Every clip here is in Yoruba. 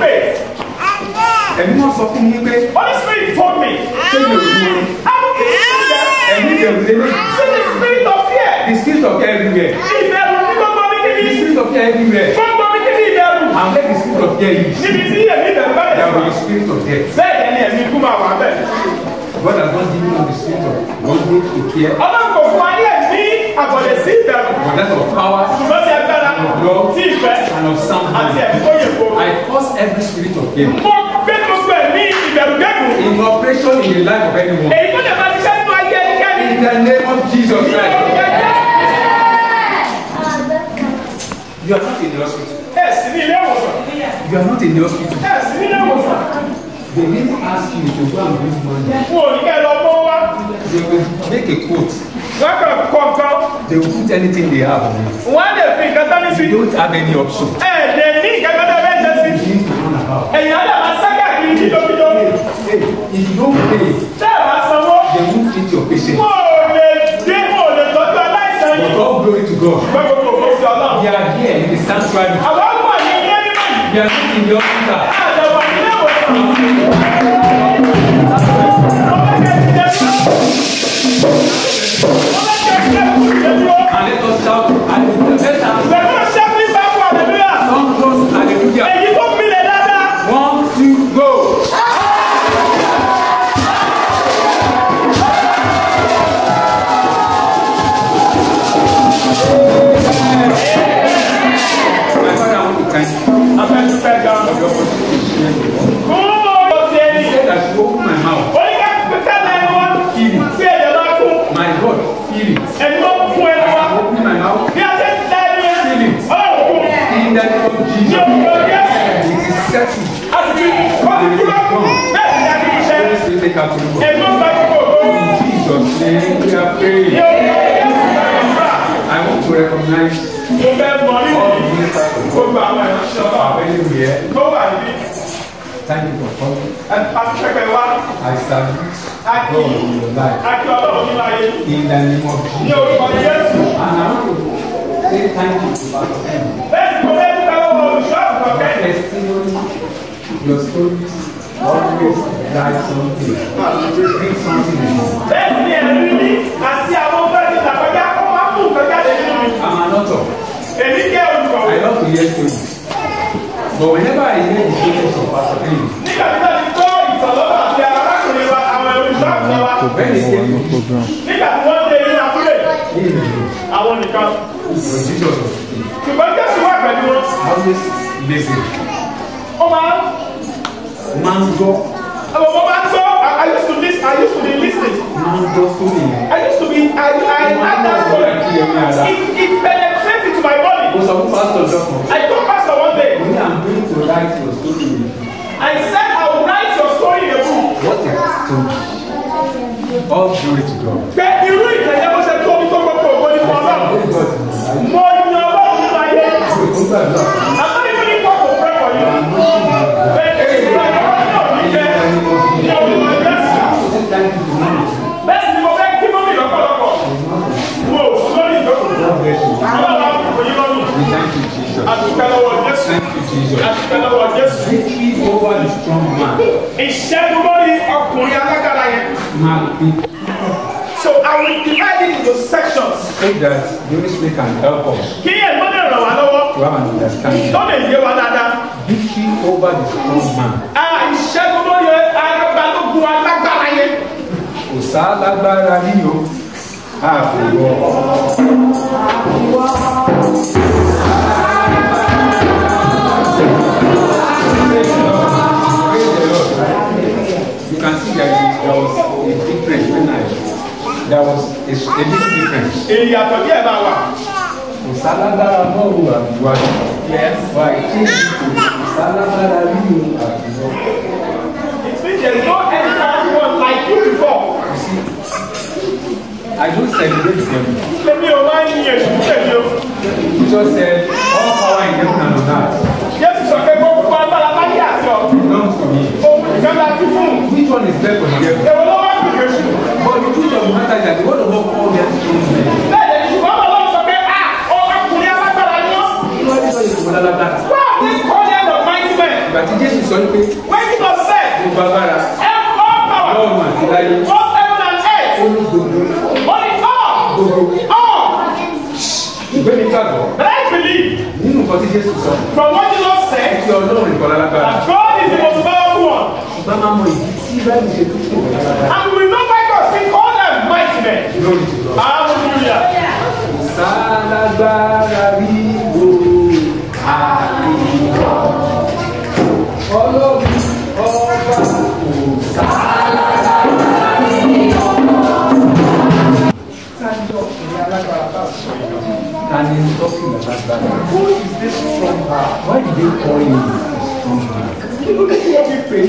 faith. ẹ̀mí náà sọ fún mi pé. Holy Spirit told me. ṣé mi ò dúró ni. àwọn kì í that. ìyá. ẹ̀mí ìbẹ̀rù lélẹ̀. see the spirit of fear. the spirit of fear everywhere. ìbẹ̀rù ní gbogbo mi kìíní. the spirit of fear everywhere. gbogbo mi kìíní ìbẹ̀rù. I'm where the spirit of fear is. níbi tí ẹ̀mí ìbẹ̀rù bá yẹ. the spirit of fear. bẹ́ẹ̀ ni ẹ̀mí ikú máa wà bẹ́ẹ̀. God has not given us the spirit of one day to fear. ọlọ́run kò fún wa ní ẹ̀mí àbọ̀dẹ̀ sí ìbẹ̀rù. but that's of power. ṣùgbọ́n ti ẹ of love and of some mind. I curse every spirit of fear. In operation in the life of anyone. In the name of Jesus Christ. You are not in the hospital. Ẹ sì You are not in the hospital. Ẹ sì ní ilé ìwòsàn. ask you to go and bring money. Wọ́n ò ní kẹ́ lọ mọ́ They will make a quote. Wọ́n kàn kọ́ nǹkan they will put anything they have on it. wọ́n á lè fi nǹkan tán ní sí. you don't have any option. ẹ eh, lè eh, ní nǹkan tó bẹ́ẹ̀ jẹ́ sí. ẹ̀yìn á lè máa sáká kí n dídó dídó. if you don't pay. tẹ́ ẹ̀ máa sanwó. they won't treat your patient. mo lè dé mo lè tọ́jú aláìsàn yìí. but all glory to God. gbẹ́gbẹ́ kò kó sí ọlọ́run. we are here in the sanctuary. àwọn ọmọ yẹn ní ẹni báyìí. we are not in the hospital. àtàwọn ilé ìwòsàn. Thank you. Jesus' eh, we are praying. I want to recognize all the ministers of God everywhere. Thank you for coming. I salute God in your life. In the name of Jesus. And I say thank you to Pastor M. testimony, your stories, always like something. Máa ló dé something new. Bẹ́ẹ̀ ni ẹ̀rí àti àwọn bẹ́ẹ̀ni làkọjá kó máa mú nǹkan jáde mi. I'm an author. Èmi jẹ́ olùkọ́. I love to hear stories. But whenever I hear the stories of Pastor Kenny. Nígbà tí wọ́n ti gbọ́ ìtọ́lọ́wọ́ àti arákùnrin wa àwọn olùṣọ́ àti wa. Bẹ́ẹ̀ni ṣe ní. wọ́n dé inú abúlé. Àwọn nìkan. Ṣùgbọ́n Jésù wà pẹ̀lú wọn. Always listen. Ó máa ń Mango. ń gbọ́. àwọn ọmọ I used to listen I used to be listening. máa I used to be I I had that story. it it penetrate into my body. I told pastor one day. I'm going to write your story I said I will write your story in a book. what a story. all glory to God. pé irú ìtẹ̀yẹ́ bó ṣe tó omi tó gbọ́ pé ògbóni fún ọ náà. mo yan ọlọ́run nínú ayé. Jesus. Àtìpẹ́lẹ́wọ̀ Jésù. Victory over the strong man. Ìṣẹ́gun lórí ọkùnrin alágbára yẹn. Mark eight. So I will divide it into sections. Take that the Holy Spirit can help us. Kí ẹ̀gbọ́n lè ràn wá lọ́wọ́. To have an understanding. Tó lè yé wa dáadáa. Victory over the strong man. Ah, ìṣẹ́gun lórí alágbálógún alágbára yẹn. Kò sá alágbára yíyó. Àfẹ́wọ́. is a little different. ìyàtọ̀ díẹ̀ máa wà. kò mọ́ òun àdúrà wà ìkéyìí kò sálágbára nínú àdúrà. There's no anyone like you before. You see, I don't celebrate them. Let me remind you, èṣù tẹ̀lé o. He just said, all power in heaven and on earth. Jésù sọ pé gbogbo agbára bá yà sọ. Belong to me. Òun nìkan la ti Which one is better for you? Èwo ló wá pè é ṣù? jọ bùkátà gàdí wọ́n lọ bọ́ kọ́ ọ́gẹ́ àti tó ń ṣùgbọ́n bàbá sọ pé a ọkùnrin alágbára ni ó. inú ẹni sọ ìṣòwò lálágbára. wọ́n á kọ́ ní ẹ̀rọ máìtì ìgbà tí jésù sọ pé. wẹ́ẹ́tì lọ sẹ́. mo bá bára. ẹ kọ́ bàbá. lọ́ọ̀ mà ti láyé. ó ẹ̀rọ ẹ̀. ó ní gbogbo. ó ní ọ̀. gbogbo. ọ̀. ìgbé mi kàgọ́. believe. from what you just said. ìṣe ọlọ́run ìkọlá lágbára. God is the most powerful one.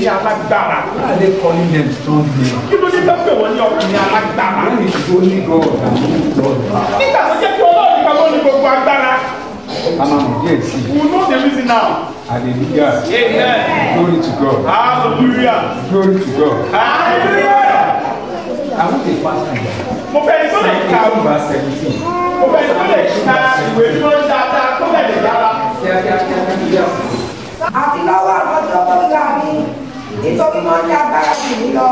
ní alágbára. Why are they calling them strong men? Kí ló dé bá pè wọ́n ní ọkùnrin alágbára? Wọ́n ti tó ní God and no God. Nígbà tó jẹ́ pé ọlọ́run nípa ló ní gbogbo agbára. A máa mọ̀ díẹ̀ sí i. We know the reason now. Hallelujah. Amen. Glory to God. Hallelujah. Glory to God. Hallelujah. I want a fast time. Mo fẹ́ ní sọ́dọ̀ ìka. Mo fẹ́ ní sọ́dọ̀ ìka ìwé tó ń dáadáa tó bẹ̀rẹ̀ yára. Àti lọ́wọ́ àwọn tó tó ga mi nítorí wọ́n ní agbára jù mí lọ.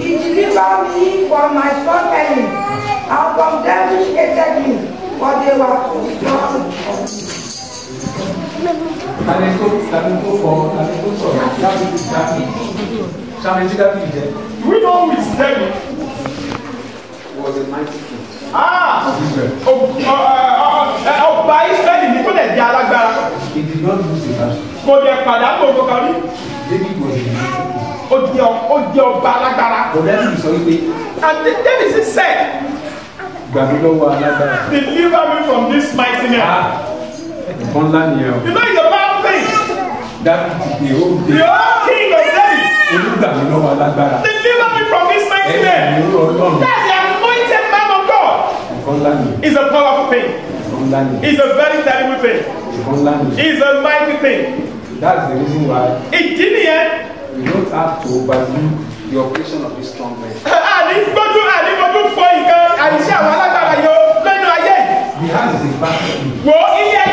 He delivered me from my suffering, and from them which hated me, for they were too strong for me. Tani tó tani tó fọ tani tó sọ̀rọ̀ dábìlì dábìlì sàmì tí dábìlì jẹ. We know with them was a mighty king. Ah! Uh, uh, uh, ọba Ísírẹ́lì ní kó lè di alágbára. He did not lose a battle. Kò lè padà kó kó kan rí ó jẹ́ ọba alágbára. kò dẹ́rù sọ wípé. and the david say said. gbàgbé lọ́wọ́ alágbára. deliver me from this mighty man. Ah, nǹkan ńlá nìyẹn o. you know your man thing. dábìtì the old king. the old king of david. olùgbàgbé lọ́wọ́ alágbára. deliver me from this mighty man. ẹ̀ẹ́dì ìlú ọlọ́run. that's the anointed man of God. nǹkan ńlá nìyẹn. is a powerful thing. nǹkan ńlá nìyẹn. is a very terrible thing. nǹkan ńlá nìyẹn. is a mighty thing. that's the reason why. ìdí nìyẹn you don't have to overdo the operation of this strong man. Eh, eh, àdìgbọ́jú àdìgbọ́jú fọ ìkan àìsí àwọn alágbára yọ lẹ́nu ayé. he has the battle. wo iye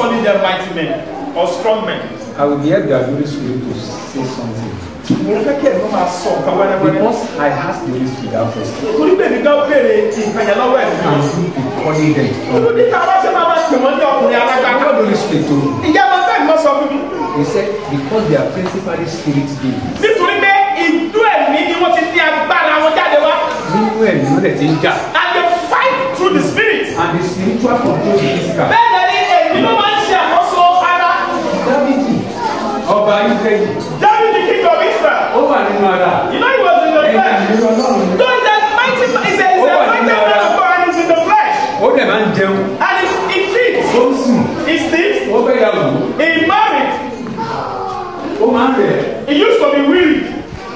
calling them mighty men or strong men. I will hear the Holy Spirit to say something. Because I have the Holy Spirit that first. Torí bẹ́ẹ̀ ni ká béèrè ìkànnì lọ́wọ́ ẹ̀. And he be calling them. Olùdí ká wá sí máa máa pè wọ́n ní ọkùnrin alága. How do you speak to me? Ìyá máa fẹ́ mọ́ sọ fún mi. He said because they are principally spirit beings. Nítorí pé ìdú ẹ̀mí ni wọ́n ti ní agbára wọn jáde wá. Nínú ẹ̀mí ló dẹ̀ ti ń jà. And they fight through the spirit. And the spiritual control the physical. Bẹ́ẹ̀ ló máa ń ṣe àkóso ara. dábìdì ọba israẹli. dábìdì king of israel. ó wà nínú ara. you know he was in the flesh. ẹ̀yìn ìlú ọlọ́run. though that mighty man is a is a mighty man of God and is in the flesh. ó dẹ̀ máa ń jẹun. and he he feeds. ó ń sùn. he sleeps. ó bẹ̀ yà wù. he married. ó máa ń rẹ̀. he used to be weary.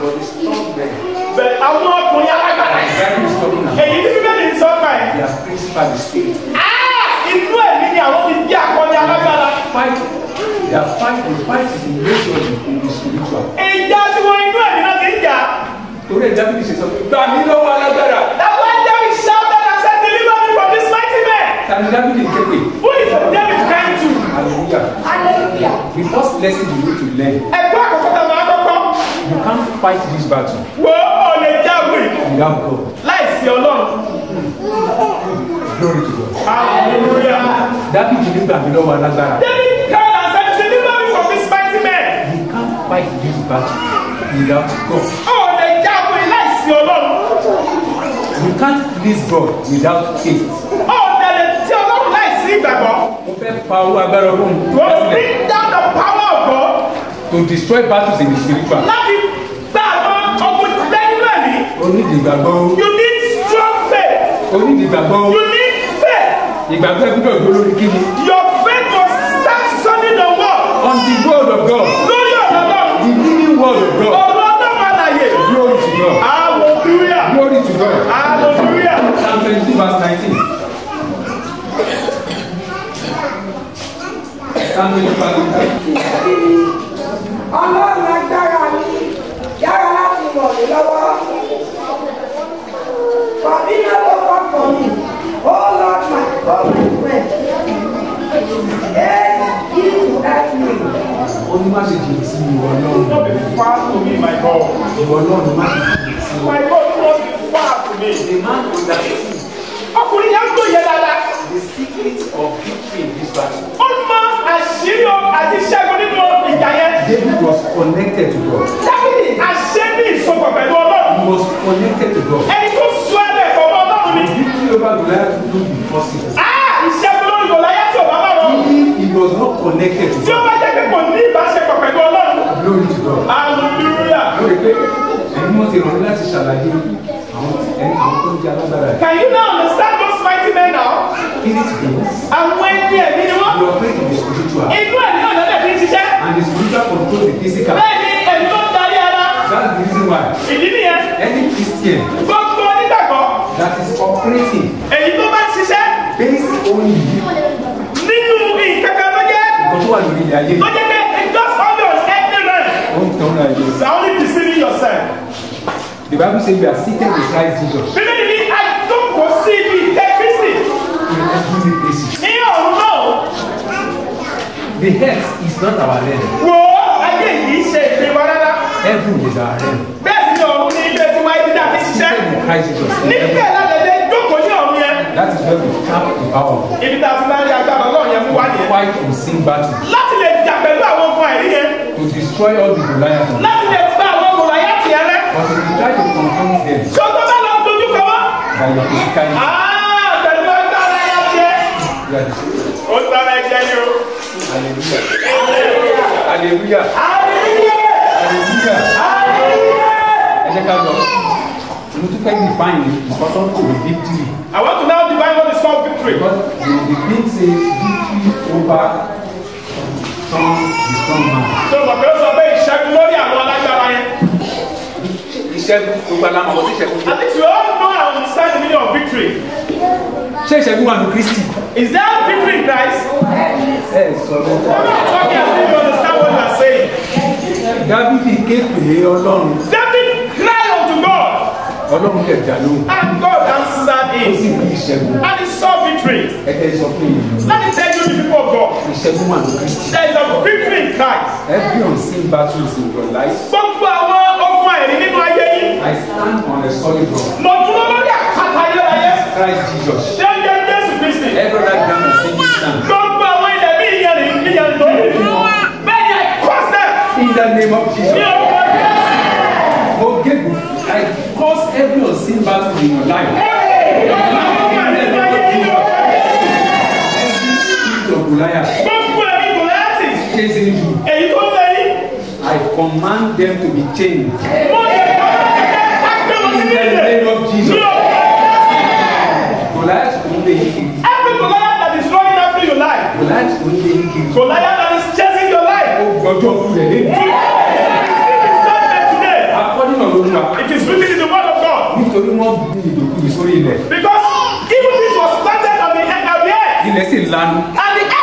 but he strong man. but àwọn ọkùnrin alágbára. èyí tí bíbélì ń sọ báyìí. they are praised by the spirit. fighting their fight Fighting fight is in nature in the spiritual. ìjà tí wọ́n you ẹ̀mí náà ti ń Today, David ẹ̀dá fi ṣe sọ know, what mí lọ́wọ́ alágbára. that's why David shouted and said deliver me from this mighty man. tani David is ń képe. who is David kind to. hallelujah. hallelujah. the first lesson you need to learn. ẹ̀kọ́ àkọ́kọ́ tá a máa kọ́kọ́. you can't fight this battle. on a lè You have God. your Ọlọ́run. glory to God. hallelujah. David ní gbàgbé lọ́wọ́ alágbára. David fight this battle without God. Ó lè jagun láìsí Ọlọ́run. You can't please God without faith. Ó lè lè tí Ọlọ́run láìsí To bring down the power of God. To destroy battles in the spiritual. Láti gbà You need strong faith. O ní You need faith. Ìgbàgbọ́ ẹgbẹ́ Your faith must stand solid on what? On the word of God. No the living word of God. ọlọ́dún àlàyé. glory to God. hallelujah. glory to God. hallelujah. psalm twenty verse nineteen. psalm twenty verse nineteen. má ṣe jìn sí ìwọ ọlọ́run. don't be far to me my God. ìwọ ọlọ́run má ṣe jìn sí ìwọ. my God you must be far to me. the man who understood. ọkùnrin yẹn gbọ́ yẹn dáadáa. the secret of victory in this battle. ó mọ àṣírí àti ṣẹ́gun nínú ìjà yẹn. David was connected to God. Dábìlì àṣẹ ní ìsopọ̀ pẹ̀lú ọlọ́run. he was connected to God. ẹni tó sọ ẹ bẹ̀ fọwọ́ ọlọ́run ni. the victory over Goliath could be possible. ah ìṣẹ́gun lórí Goliath yóò bá bá rọ. he was not connected to God. tí ó bá jẹ́ pé kò ní ìbáṣẹ can you now understand those mighty men now. And when àwọn ẹni ẹ̀mí ni wọ́n. you operate in the spiritual. inú ẹ̀mí náà lọ́dẹ̀ fi ń and the spiritual control the physical. that's the reason why. any christian. that is operating. èyí tó bá ń ṣiṣẹ́. based on you. nínú ìkẹ́kẹ́ lọ́jẹ́. ìkọ́tún You are only deceiving yourself. The Bible says we are seated with Christ Jesus. me, I don't go see me take visit. In heavenly places. The head is not our realm. Wo ayé he said ìpín wa rárá. Heaven is our head. Bẹ́ẹ̀ sì ni ọ̀run ní ilé tí wáyé dídá fi ṣiṣẹ́. Seated with Christ Jesus. Níbẹ̀ lálẹ́ jókòó ní ọ̀run That is where we tap the power. If tá a ti máa ń rí agbára ọlọ́run yẹn fún wa nìyẹn. Fight sing battle. Láti lè jà pẹ̀lú àwọn ọkọ àìrí to destroy all the Goliath. láti lè gba àwọn Goliath yẹn rẹ. but if you try to confront them. ṣọgbọ́n bá lọ dojú kọ wá. by your physical need. aa ah, tẹ̀lé o ta ara ẹ jẹ. o ta ara ẹ jẹ ni o. hallelujah. hallelujah. hallelujah. hallelujah. ẹ jẹ́ ká lọ. mo tún fẹ́ define nǹkan tó ń kò ní victory. I want to now define what the small victory. because the the big say victory over strong become man. tó mọ̀ pé ó sọ pé ìṣẹ́gun lórí àwọn alágbára yẹn. ìṣẹ́gun gbogbo alamọ̀ wọ́n ti ṣẹ́gun. àti tí ó mọ àwọn ìṣẹ́gun meaning of victory. ṣé ìṣẹ́gun wà ní Kristi. is there victory in Christ. ẹ sọ ló wà. ọmọ àtọ́kẹ́ àti ìlú understand what you are saying. Dávidi ké pè é Ọlọ́run. David cried unto God. Ọlọ́run kẹ̀ dá and God answered him. ó sì bí ìṣẹ́gun. and he saw victory. Let me tell you the people of God. There is a victory in Christ. Every unseen battle is in your life. Gbogbo àwọn ọkùn àìrí nínú ayé yìí. I stand on a solid rock. Mo dúró lórí àkàtà ayé ayé. Christ Jesus. Ṣé ń jẹ́ Jésù Every other ground is in his hand. Gbogbo àwọn ilẹ̀ The ìyẹn rè ní ìyẹn tó I cross them. In the name of Jesus. Ní orúkọ Jésù. I cross every unseen battle in your life. Hey! Hey! Hey! Hey! Hey! Hey! Hey! Goliath. Gbogbo ẹ̀mí Goliath. Chasing you. Èyí tó lé yín. I command them to be changed. Mo lè kọ́ ẹ pé wọ́n ti nílẹ̀. In the name of Jesus. Goliath kò ń lé yín kiri. Every Goliath that is running after your life. Goliath kò ń lé yín kiri. Goliath that is chasing your life. O gbọ́dọ̀ kú rẹ̀ lé. According to Olúwa. It is written in the word of God. Nítorí wọ́n bí ìdòkú ìsórí ilẹ̀. Because even this was started on the ilẹ̀ sì lanu. and the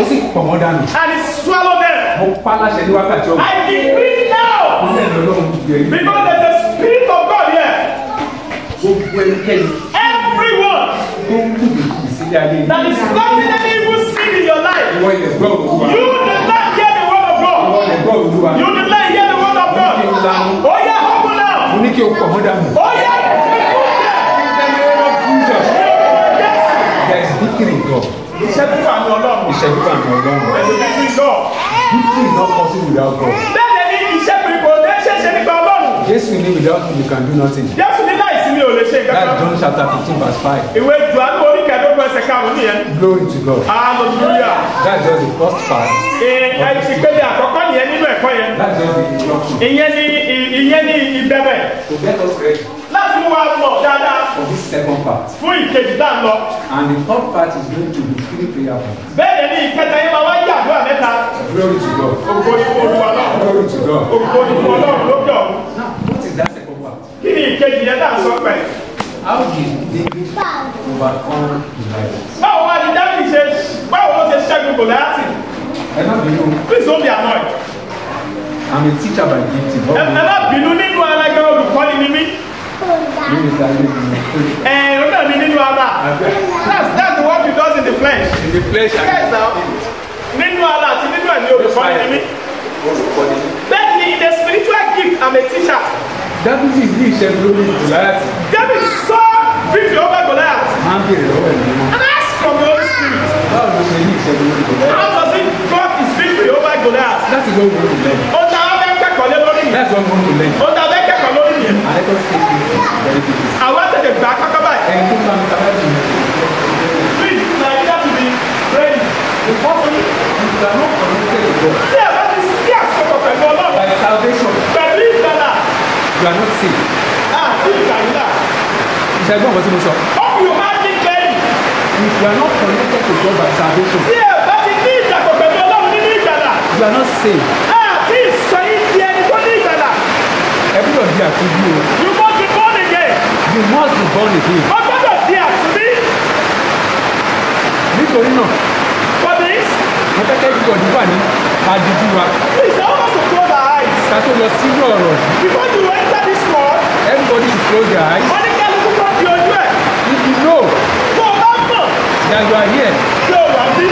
ó sì pọ̀ wọ́n dànù. and swallow them. mo pa láṣẹ ní wákàtí ọ̀gbìn. I decree now. ilé ìlú ló ń gbé. because there is a spirit of God here. gbogbo ẹnikẹ́ni. everyone. tó ń kú mi kù sílé ayé that is nothing any evil sin in your life. ìwọ ilẹ̀ gbọ́ òwúwa. you did not hear the word of God. ìwọ ilẹ̀ gbọ́ òwúwa. you did not hear the word of God. mo ní kí o lanu. ó yẹ ọkọ náà. mo ní kí o pọ̀ wọ́n dànù. ó yẹ ọkọ náà. There is victory in God ìṣẹ́jú àmì ọlọ́run. ìṣẹ́jú àmì ọlọ́run. ẹ̀sùn bíbí náà. bíbí náà kọ sí ìwé àgọ́. bẹ́ẹ̀ ni iṣẹ́ pípò lè ṣeéṣe nípa ọlọ́run. Jésù ní without him you can do nothing. Jésù ní láìsí mi ò lè ṣe nǹkan kan. That John chapter fifteen verse five. Ìwé Jòhánù orí kẹ̀ẹ́dógún ẹsẹ̀ karùn-ún nìyẹn. Glory to God. Hallelujah. That's just the first part. Ìpele àkọ́kọ́ nìyẹn nínú ẹ̀kọ́ yẹn. That's just the introduction. Ìyẹn ni ìyẹn ni ìbẹ̀bẹ̀. To get us ready. Láti mú wa mọ̀ dáadáa. For this second part. Fún ìkejì tá a lọ. And the third part is going to three prayer points. bẹ́ẹ̀ ni ìkẹta yẹn máa wá yà àdúrà mẹ́ta. glory to God. ògo ni fún olúwa náà. glory to God. ògo ni fún ọlọ́run lókè ọ̀hún. now what is that second one. kí ni ìkejì yẹn náà sọ pẹ̀. how did David overcome Goliath. báwo wá ni David ṣe báwo ló ṣe ṣẹ́gun Goliath. ẹ má bínú. please don't be annoyed. I'm a teacher by duty. ẹ má bínú nínú ara ẹgbẹ́ olùkọ́ni ni mí. Eh, you don't I mean have that. That's that's what he does in the flesh. In the flesh. Yes, now. Nínú ara àti in a spiritual gift I'm a teacher. That is ìṣẹ́gun lórí Goliath. David saw victory Goliath. Máa ń bèrè lọ́wọ́ ẹ̀mí náà. And ask from the Holy Spirit. Báwo ló ṣe ní ìṣẹ́gun lórí Goliath? How does he got his victory over Goliath? Láti gbọ́ òun lò lẹ́yìn. Ó ta ọ́ fẹ́ kẹ́kọ̀ọ́ lé lórí. Láti àwọn àtẹ̀tẹ̀ gbà kákọ́ báyìí. please Nigeria to be ready to fall for you. tí a bá ti sí àsopọ̀ pẹ̀lú ọlọ́run pẹ̀lú ìgbàlà. are not safe. àti ìgbàlà. ìṣẹ́gun ọ̀pọ̀ tí mo sọ. ó kù yóò máa dín kẹ́yìn. you are not connected to God by salvation. tí a bá ti ní ìdàpọ̀ pẹ̀lú ọlọ́run nínú ìgbàlà. are not safe. gbọ́dọ̀ di àtúnbí o. you must be born again. you must be born again. o gbọ́dọ̀ di àtúnbí. nítorí náà. for this. mo fẹ́ kẹ́kẹ́ gbọ̀dọ̀ wà ní àdìjú wa. please help us to close our eyes. ká tó lọ sí ìlú ọ̀rọ̀. before you enter this world. everybody should close their eyes. wọ́n ní kálukú kan fi ojú ẹ̀. if you know. tó o bá mọ̀. that you are here. yóò wá bí.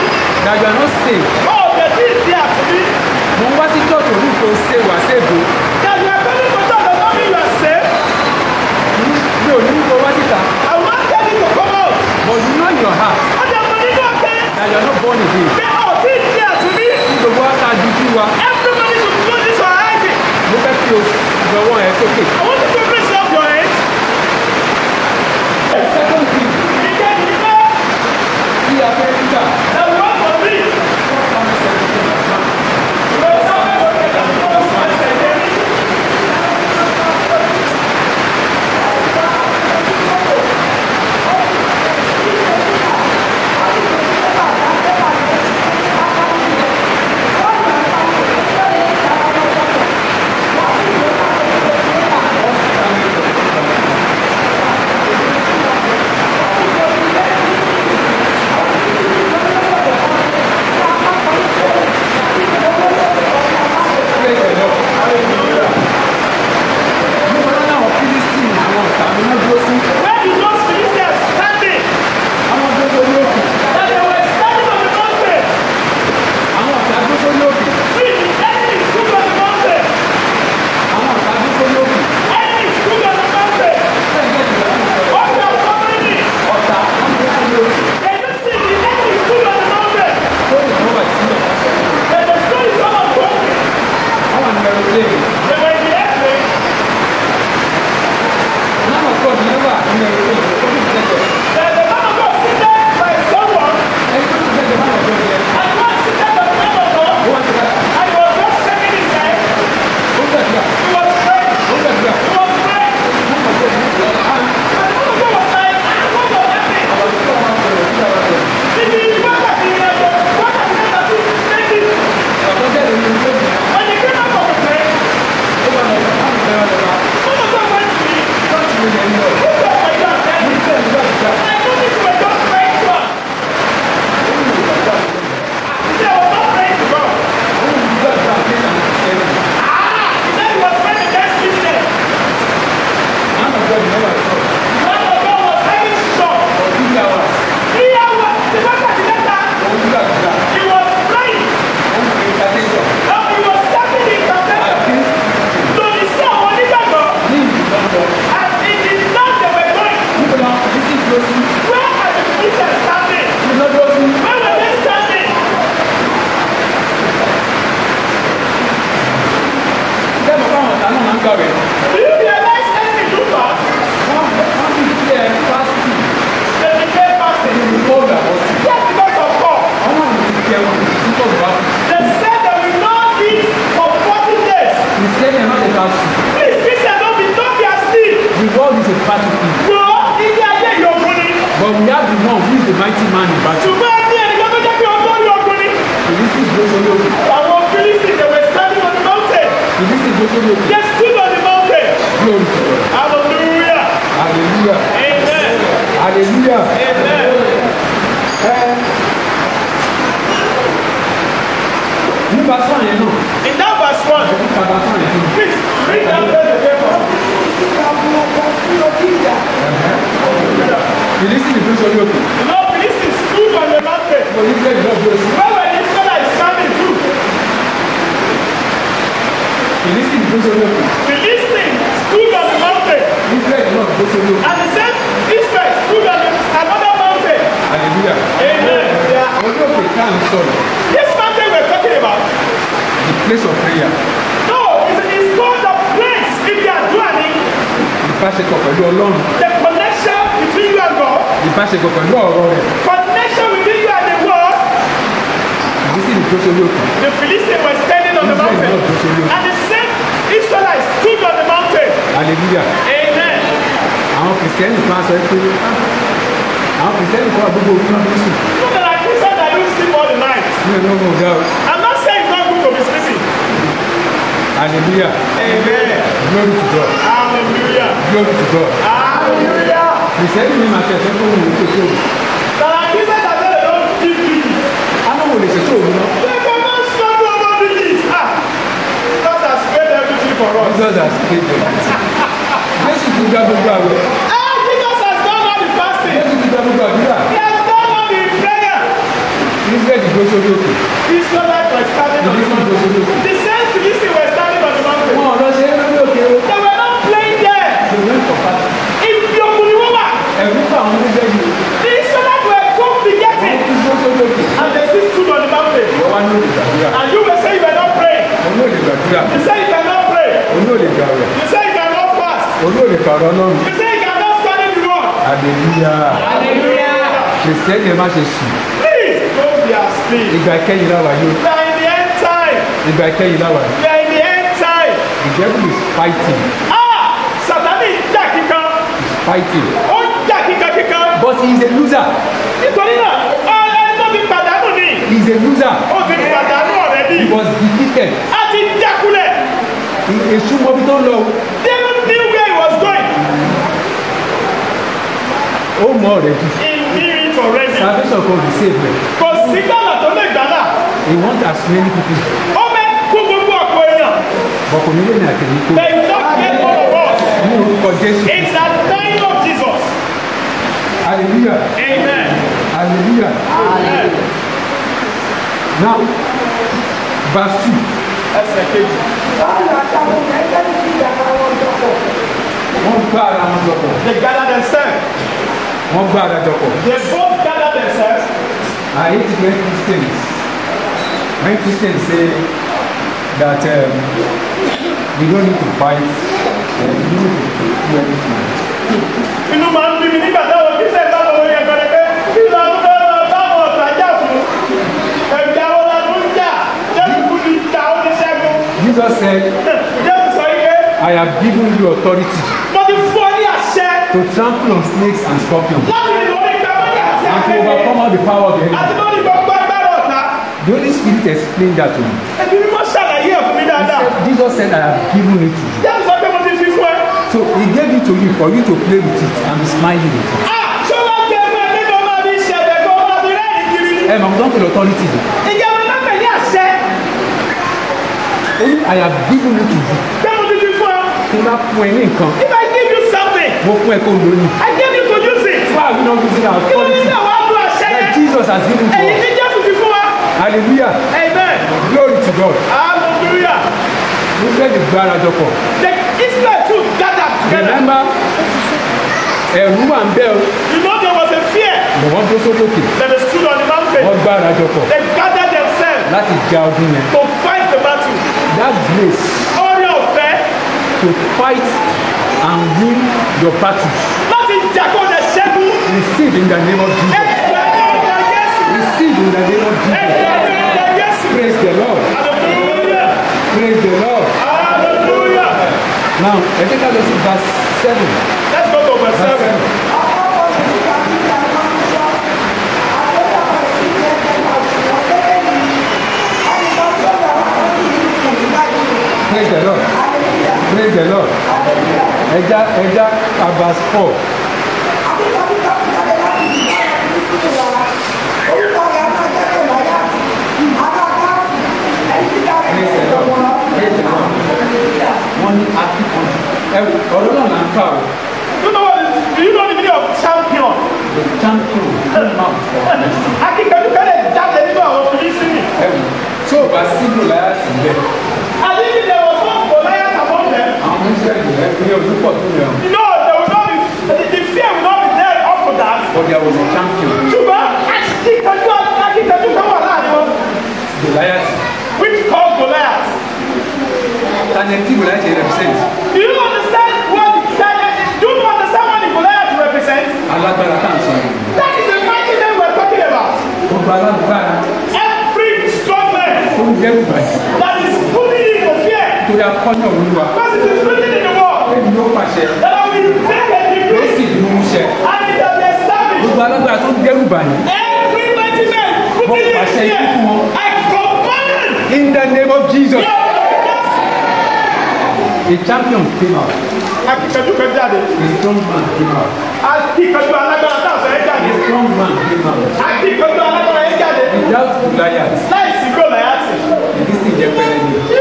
that you are not safe. ọ̀ bẹ̀ bí ìdí àtúnbí. mo ń wá sí church òru kò ṣe wá ṣèbò. that you are ò ní kó síta. I want tell you to come out. But you know your heart. Ọjà mo ní kó pé. That you are not born again. Bẹ́ẹ̀ ò tí ì di àtúndí. Gbogbo wa ta ju sí wa. Everybody should know this for a high day. Mo fẹ́ kí o ìgbọ̀wọ́ ẹ sókè. I want to pray. Where were to? Philistine mountain. Israel náà tó sórí another mountain. This mountain we talking about. The place of prayer. No, it's, it's the place in their dwelling. Ìbáṣepọ̀ pẹ̀lú Ọlọ́run. The connection between you and God. Ìbáṣepọ̀ pẹ̀lú ọ̀rọ̀ rẹ̀. The Philistines were standing on the mountain. And the same Israelites stood on the mountain. Alleluia. Amen. Àwọn kìrìsìtẹ́nì kan sọ pé ah, àwọn kìrìsìtẹ́nì kan gbogbo orí náà lóṣù. No be like you said that you sleep all the night. Mi ò lọ́mọ ọ̀gá o. I'm not saying it's not good to be sleeping. Hallelujah. Amen. Glory to God. Hallelujah. Glory to God. Hallelujah. Kìrìsìtẹ́nì mi máa tẹ̀sẹ̀ fún òun to kókó. lè ṣètò òun náà. Jesus has paid the debt. Jésù ti gba gbogbo àwẹ̀. Eh, Jesus has done all the fasting. Jésù ti gba gbogbo àdúrà. He has done all the prayer. Israel dúró sórí òkè. Israel was standing on the Moses stood on the mountain. Wọ́n And you may say you were not praying. You say you cannot pray. You say you cannot fast. You say you cannot study the road. Hallelujah. Hallelujah. Kìrìsìtẹ́nì ẹ má ṣe sùn. Please don't be asleep. Ìgbà ìkẹyìn láwa yóò. We are in the end time. Ìgbà ìkẹyìn láwa yóò. We are in the end time. The devil is fighting. Ah! satan! jà kíkan. He's fighting. Oh, jà kíkan kíkan. But he is a loser he is a loser. ó ti pàdánù ọ̀rẹ́ bí. he was defeated. a ti jákulẹ̀. èṣù mọbi tó ń lọ. David know where he was going. ó mọ ọ̀rẹ́ bí. he knew it already. salvation kò rí save rẹ. kò sí gbàgbà tó lè gbàgbà. he want as many people. ó fẹ́ kó gbogbo ọ̀pọ̀ èèyàn. bọ̀kùn nílé ní àtẹ̀yìn kó. they don get all of us. ní orúkọ Jésù. it's that time of Jesus. hallelujah. amen. hallelujah. hallelujah na basi ẹsẹ̀ kejì. wọ́n gbá ara wọn jọpọ̀. they gather themselves. wọ́n gbá ara jọpọ̀. they both gather themselves. I hate when Christians when Christians say that um, we don't need to fight uh, we don't need to do anything. inú máa ń bí mi nígbà Jesus said, I have given you authority to trample on snakes and scorpions and to overcome all the power of the enemy. The Holy Spirit explained that to me. Said, Jesus said, I have given it to you. So he gave it to you for you to play with it and be smiling with it. Hey, I'm don't feel authority. I have given you to you. Bẹ́ẹ̀ni mo ti fi fún ọ. Tí n bá If I give you something. what fún ẹ kó lò I give you to use it. Why are we not using our quality? Kí ló ní sí àwọn àbúrò àṣẹ That Jesus has given to us. Ẹ̀yin ní Jésù ti fún wa. Hallelujah. Amen. Glory to God. Hallelujah. Israel gbára jọpọ̀. The Israel too gathered together. Remember a wà ń bẹ́ You know there was a fear. Lọ́wọ́ dúró sórí òkè. They stood on the mountain. Wọ́n gbára jọpọ̀. They gathered themselves. That is ọdún To fight that grace ọrẹ ọ̀fẹ́ to fight and win your battles. láti jago lè ṣẹ́gun. receive in the name of Jesus. ẹgbẹ́ ní ọ̀gá Jésù. receive in the name of Jesus. praise the Lord. praise the Lord. hallelujah. now ẹ jẹ́ ká lọ sí verse seven. let's go to verse seven. Praise the Lord. Ẹja Ẹja Abbas four. Wọ́n ní akíkan. Ẹ ọ̀rọ̀ náà là ń o. You know what is you know the meaning of champion. The champion come out for me. Akíkanjú kẹ́lẹ̀ jáde nínú àwọn Fílísìnì. tí o bá sílò láyà sí bẹ́ẹ̀. No, there will not be, the fear will not be there after that. But there was a champion. Ṣùgbọ́n akíkanjú akíkanjú kan wà láàrin wọn. Goliath. Which called Goliath. And then Goliath represents. Do you understand what that, do you understand what Goliath represents? Alágbára kan sọ. That is the mighty name we are talking about. Every strong torí akọ́nà olúwa. èmi ló pàṣẹ. ló sì dùn ún ṣẹ. gbogbo alágbára tó ń dẹ́rù bàyí. mo pàṣẹ ikú fún wọn. in the name of jesus. a champion came out. akíkanjú kan jáde. a strong man came out. akíkanjú alágbára tá a sọ ẹ jáde. a strong man came out. akíkanjú alágbára ẹ jáde. without goliath. láìsí goliath. èyí sì jẹ pẹlẹ ni.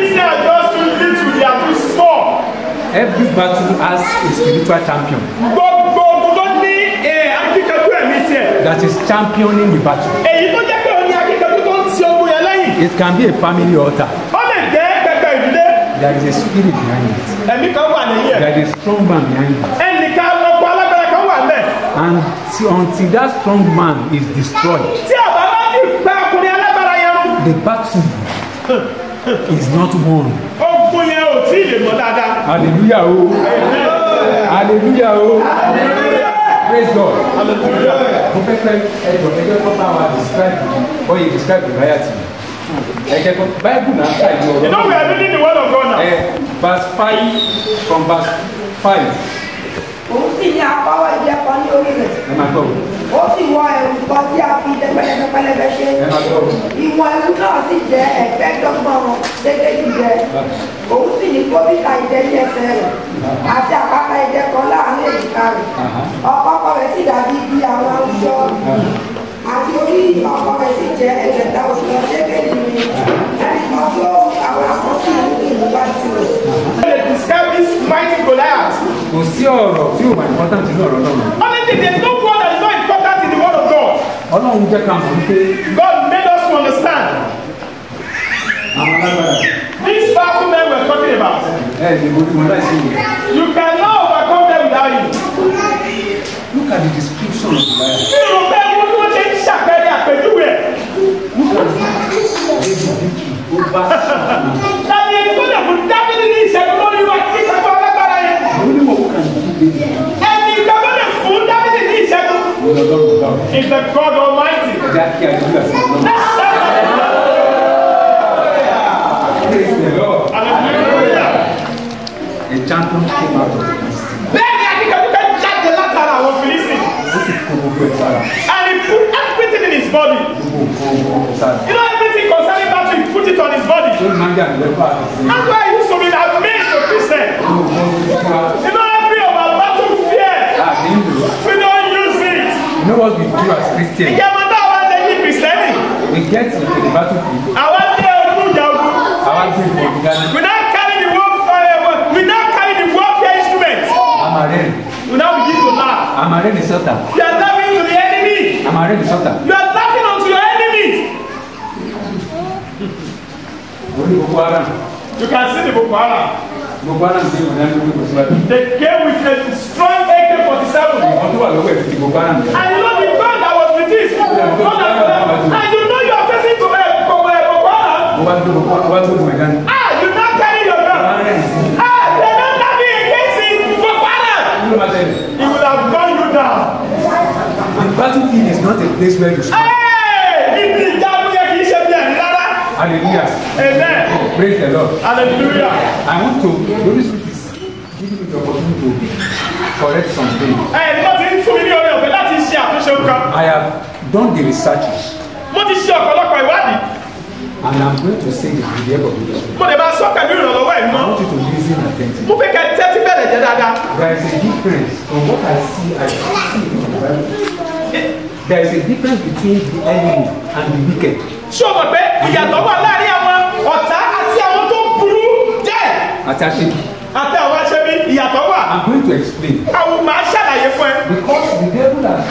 Christians just too little, they are too small. Every battle has a spiritual champion. Gbogbo ogun tó ní akíkanjú ẹ̀mí tiẹ̀. That is championing the battle. Èyí tó jẹ́ pé òní akíkanjú tó ń ti ogun yẹn lẹ́yìn. It can be a family altar. Ó lè jẹ́ pẹpẹ ìdílé. There is a spirit behind it. Ẹ̀mí kan wà nìyẹn. There is a strong man behind it. Ẹnìkan ọkọ̀ alágbára kan wà mẹ́. And until that strong man is destroyed. Tí àbá bá ti gba ọkùnrin alágbára yẹn rú. The battle is not one. ogun yẹn ò tí ì mọ dáadáa. hallelujah o oh. hallelujah o oh. praise God mo fẹ́ fẹ́ ẹjọ́ ẹjọ́ tó bá wa describe the oye describe the variety ẹjẹ kọ bible na ṣe ọ̀rọ̀. you know we are reading the word of God now. verse five from verse five. òun sì ní apá wa ìdí apá ní orí rẹ̀. ẹ máa gbọ́ o ó sì wọ ẹ̀wù kan tí a fi pẹlẹbẹ pẹlẹbẹ ṣe ìwọ̀n ẹ̀wù náà sì jẹ́ ẹ̀ẹ́dẹ́gbọ̀n gẹ́gẹ́ jẹ òun sì ní kóbìtà ìdẹ ní ẹsẹ̀ rẹ̀ àti àpáta ìdẹ kan láàrin èjìká rẹ̀ ọkọọkọ rẹ̀ sì dàbí ibi àwọn àwùjọ àti orí ọkọ rẹ̀ sì jẹ́ ẹgbẹ̀ta oṣù lọ ṣẹ́gẹ́lì ni ẹni kan tó àwọn àkọsílẹ̀ nínú ìwádìí rẹ̀. Describe this mighty Goliath. Kò sí ọ̀rọ̀ tí ò wà ní pátá nínú ọ̀rọ̀ náà. Honestly, there's no problem ọlọ́run jẹ́ ká mọ̀ wípé. God made us to understand. àwọn alágbára. these powerful men were talking about. ẹ ẹ lè bojú wọn láì sí ìwé. you cannot overcome them without you. look at the description of the Bible. irun bẹ́ẹ̀ wọ́n wọ́n ṣe ń ṣàpẹẹrẹ àpèjúwe. look at the description of the Bible. dábìlì tó lè dábìlì ní ìṣẹ́gun lọ́wọ́. Ọlọ́run. Is the God Almighty. Ìjà kí àdúrà sí Ọlọ́run. Praise the Lord. Hallelujah. A champion came out of the Philistines. Bẹ́ẹ̀ni Akíkanjúkẹ́ jáde látara àwọn Philistines. Ó sì kó gbogbo ẹ̀ sára. And he put everything in his body. Gbogbo ọkọ̀ You know everything concerning battle he put it on his body. Ó máa ń That's why he used to be that to Christian. Gbogbo You know every of our battle fear. Ah, We know. You know what we do as Christians? Ìjọba náà wá lé ní Kìrìsìtẹ́nì. We get into the battlefield. Àwa dé ojú ìjà ogun. Àwa dé ìjà ogun dání. We don carry the warfare we don carry the warfare instrument. Amarene. We don to laugh. Amarene sọ́tà. You are laughing to the enemy. Amarene sọ́tà. You are laughing unto your enemies. Orí Boko Haram. You can see the Boko Haram. Boko Haram dey for that movie for sure. They came with a strong àwọn tó wà lọ́wọ́ ẹ̀ ti gbogbo ara I know the God that was with this. God that was and you know you are facing to a, gbogbo ẹ gbogbo ọ̀la. mo bá tó mo bá tó mọ̀ dání. ah you no carry your gun. ah they don carry against him gbogbo ọ̀la. he will have gone you down. the battlefield is not a place where you should. ibi ìjà múyẹ kì í ṣe bí ẹ̀rí rárá. hallelujah. amen. Oh, praise the lord. hallelujah. I want to. give you the opportunity to correct something. Hey ṣeun I have done the researches. mo ti ṣe ọ̀pọ̀lọpọ̀ ìwádìí. And I'm going to say the help of the Lord. Mo lè máa sọ pẹ̀lú ìrànlọ́wọ́ ẹ̀ mọ́. I want you to reason and think. Mo fẹ́ kẹ́ tẹ́tí bẹ̀rẹ̀ jẹ́ dáadáa. There is a difference from what I see I see in There is a difference between the enemy and the wicked. Ṣé o mọ̀ pé ìyàtọ̀ wà láàrin àwọn ọ̀tá àti àwọn tó burú jẹ́? Àti aṣebi. Àti àwọn aṣebi ìyàtọ̀ wà. I'm going to explain. Àwọn màá ṣàlàyé fún ẹ. Because the devil has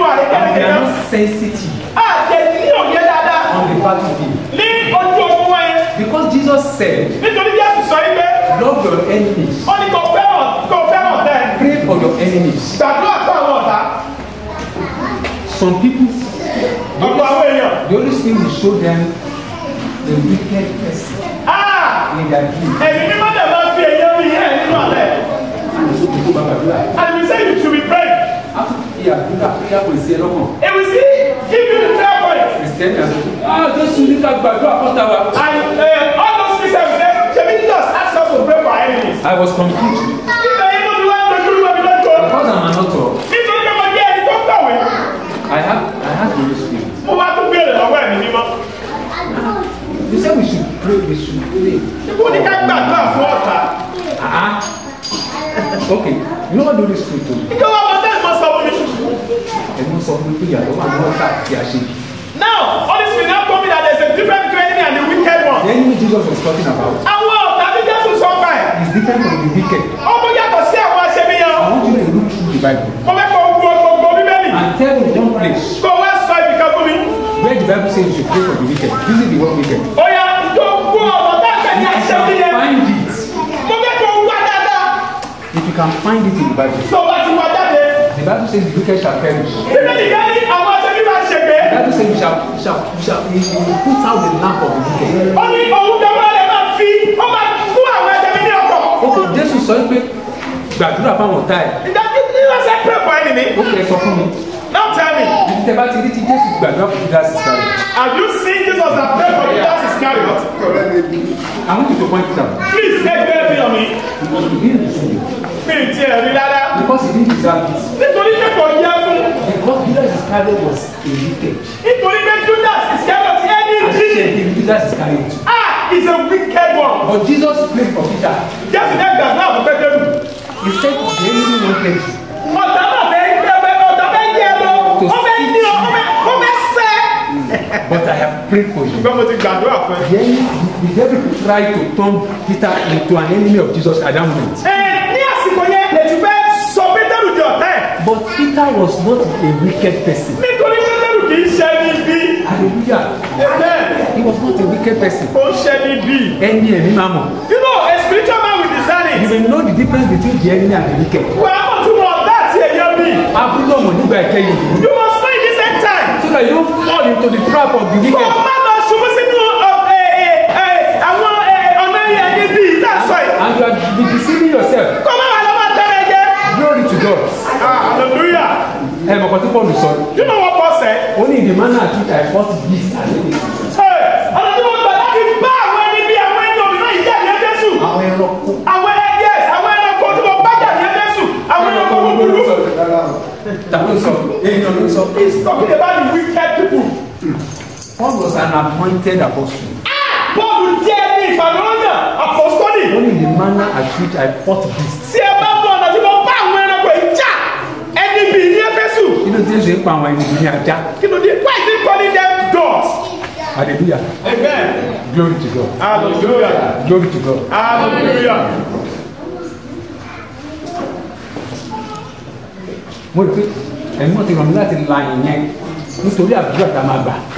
nínú àríkẹ́rẹ́ kẹ̀kẹ́. and they are not sensitive. a jẹ ní òye dáadáa. on the battlefield. ní ojú ogun wọn yẹn. because Jesus said. nítorí Jésù sọ yín pé. love your enemies. Only ní on, fẹ́ràn on them. pray for your enemies. gbàdúrà fún àwọn ọ̀tá. some people. ọ̀pọ̀ àwọn èèyàn. the only thing we show them the wicked person. ah ẹ̀mí mímọ́ dẹ̀ máa fi èyí rí ẹ̀ nínú àlẹ́. and we say you should be praying ìyá nígbà ìyá kò sí ẹ lọ́kàn. it will still give you the prayer point. kristiani àti. ah jésù ní ká gbàdúrà fún tàwa. and uh, all those christians dem ṣebí jesus ask us to pray for our enemies. i was confused. nígbà yẹn mo ti wá lọ sí ìwé mi lọ́jọ́. because i'm an author. nítorí pé mo jẹ́ ẹni tó ń kọ̀wé. i have i have to the spirit. mo wá tún béèrè lọ́wọ́ ẹ̀mí mímọ́. you say we should pray we should pray. ibo ní ká gbàdúrà fún ọ̀tá. Ah, ah okay you know what the holy spirit do ìyàtọ̀ wà now all this people now tell me that there's a difference between me and the wicked one. the enemy Jesus was talking about. àwọn ọ̀tá ní Jésù sọ pa ẹ̀. is different from the wicked. Oh, ọmọ yàtọ̀ sí àwọn aṣẹ́bíyàn. I want you to look through the Bible. Come mo fẹ́ kọ́ gbogbo gbogbo bíbélì. and tell me one place. kò wá sọ come, fún mi. where the Bible says you should pray for the wicked visit the one wicked. ó yà ìjọ gbọ́ ọ̀rọ̀ náà kẹ́kẹ́ aṣẹ́bíyàn. find it. mo fẹ́ kọ́ wá dáadáa. if you can find it in the Bible. sọ wá ti wá jáde. the Bible says the wicked shall perish. bíbélì yẹn That is you shall, you shall, you shall, will put out the lamp of the wicked. Ó ní òun dọ́gba máa fi, ó máa àwọn ẹja mi ní ọkọ̀. Ok, Jésù sọ pé gbàdúrà fáwọn ọ̀tá Ìdájú ni wọ́n ṣe pray for enemy. Ó sọ fún mi crying. Have you seen Jesus that prayed for Judas Iscariot? I want you to point it out. Please take baby on me. Because he didn't deserve it. Because he didn't deserve it. Nítorí pé kò yẹ fún. Because Judas Iscariot was a wicked. Nítorí pé Judas Iscariot yẹ ní ìdí. Àṣẹ ìdí Judas Iscariot. Ah! is a wicked one. But Jesus prayed for Peter. Jésù dẹ́gbàá náà fún Pétérù. He said, "Èmi ni mo kẹ́ jù." Ọ̀tá náà to speak to you. But I have prayed for you. Then the devil tried to turn Peter into an enemy of Jesus at that moment. But Peter was not a wicked person. Hallelujah. Amen. He was not a wicked person. Ẹni ẹ̀mí máa mọ̀. You know, a spiritual man will discern You will know the difference between the enemy and the wicked. Well, you must find this end time. so that you don't fall into the trap of the wicked. kò má lọ ṣubú sínú uh, uh, uh, àwọn ọ̀nà ẹ̀yẹ bí that's why. and you are deceiving yourself. kò má wà lọ́wọ́ tẹ́lẹ̀ jẹ́. glory to God. ah hallelujah. ẹ mọ̀kàn tí paul sọ. you know what paul said. ó ní the manner at which I first beat is talking about the wicked people. Paul was an appointed apostle. Ah! Paul would tell me if I'm wrong, apostoli. Only the manner at which I fought this. See ẹ bá bọ̀ ọ̀nà tí mo bá àwọn going. yìí jà? Ẹni bì ní Éfésù. Kí ló dé ṣe ń pa Jack. You know ní Why is he calling them dogs? Hallelujah. Amen. Glory to God. Hallelujah. Glory to God. Hallelujah. Mo rí ẹ̀yin náà ti ràn mí láti la yẹn yẹn nítorí àdúrà tá a máa gbà.